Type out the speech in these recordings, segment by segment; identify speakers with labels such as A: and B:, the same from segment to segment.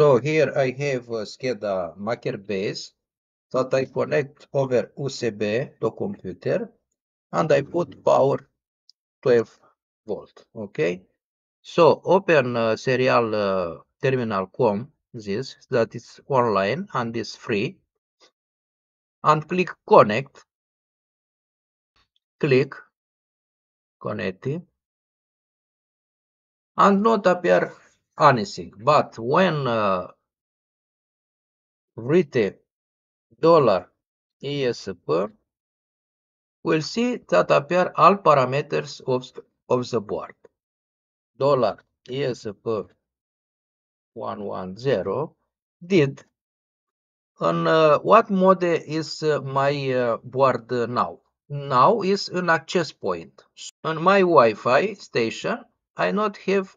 A: So here I have a SCADA Maker base that I connect over USB to computer and I put power 12 volt. Okay. So open uh, serial uh, terminal com this that is online and is free and click connect. Click connecting and not appear anything. But when uh, write dollar ESP, we'll see that appear all parameters of, of the board. Dollar ESP 110 did on uh, what mode is uh, my uh, board now? Now is an access point. On my Wi-Fi station, I not have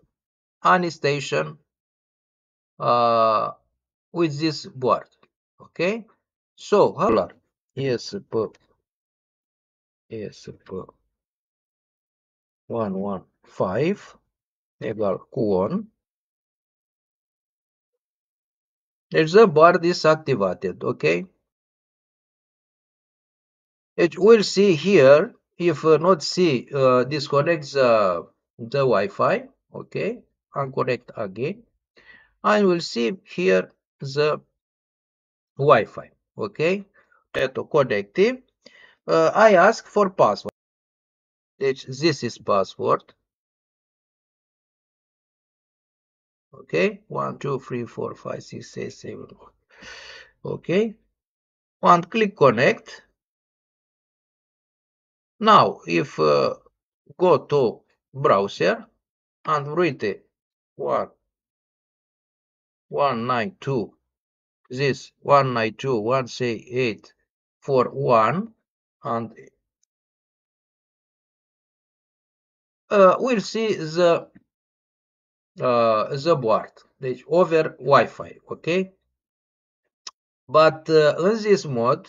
A: any station uh, with this board. Okay, so hello, Yes, ESP 115 equal Q1. The board is activated. Okay, it will see here if uh, not see uh, disconnect the, the Wi-Fi. Okay, connect again. And we'll see here the Wi-Fi. Okay, to connective. Uh, I ask for password. This is password. Okay, one, two, three, four, five, six, six, seven. Okay, and click connect. Now, if uh, go to browser and read nine two, this one nine two one say eight four one, and uh, we'll see the uh, the board. Over Wi-Fi. Okay, but uh, in this mode,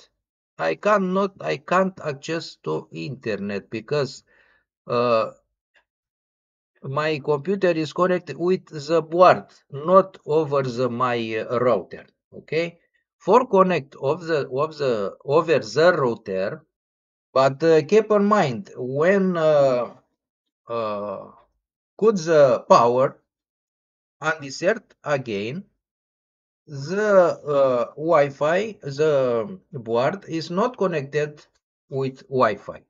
A: I cannot, I can't access to internet because uh, my computer is connected with the board, not over the my uh, router. Okay, for connect of the of the over the router, but uh, keep in mind when uh, uh, cut the power and insert again the uh, Wi-Fi, the board is not connected with Wi-Fi.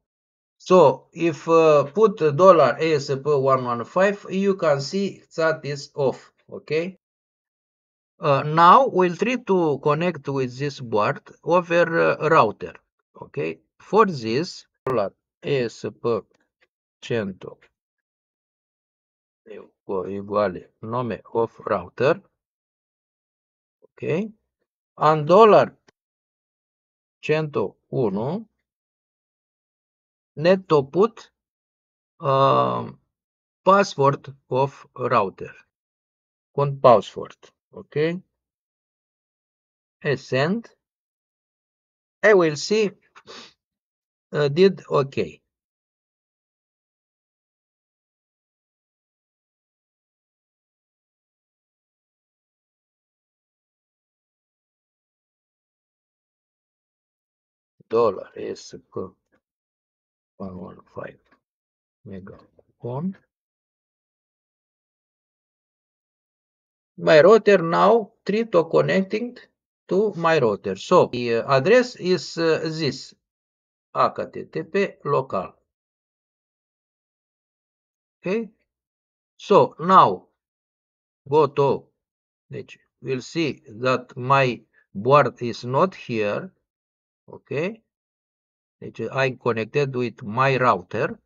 A: So if uh, put dollar ESP 115, you can see that is off. Okay. Uh, now we'll try to connect with this board over uh, router. Okay. For this, dollar ESP 100 uguale nome of router ok and dollar 101 need to put um, password of router. Con password okay I send I will see uh, did okay dollar is 115 mega on. My router now three to connecting to my router. So the address is uh, this. Http local. Okay. So now go to which we'll see that my board is not here. Okay I'm connected with my router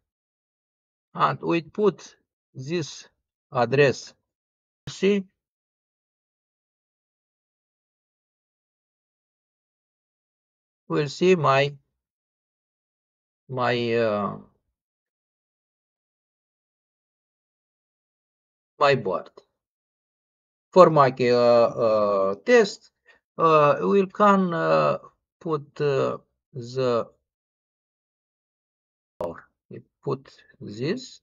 A: and we put this address. See we'll see my my uh, my board. For my uh, uh, test uh, we can uh, put uh, the or we put this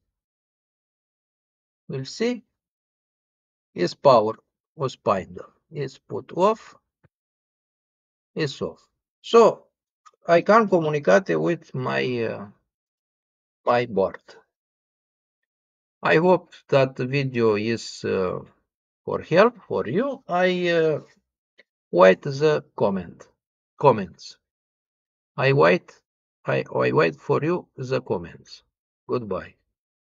A: we'll see is power was binder is put off, is off. So I can communicate with my uh, my board. I hope that the video is uh, for help for you. I uh, wait the comment comments. I wait I, I wait for you the comments. Goodbye.